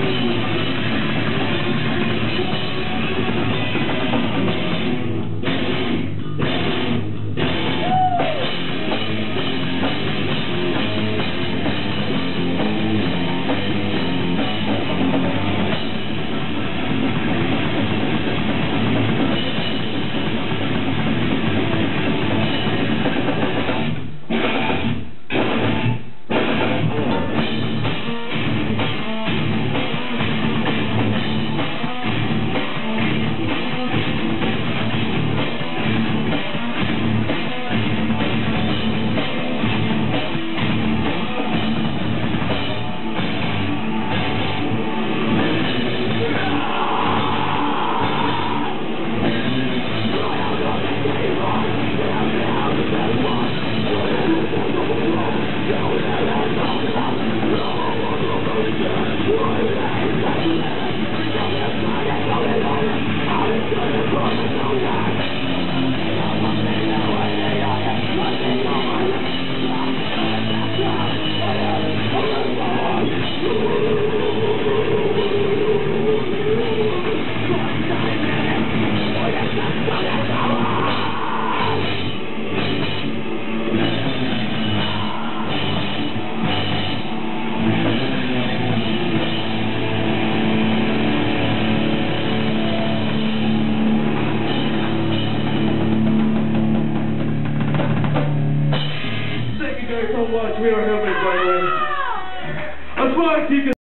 the much. We the way. That's why I keep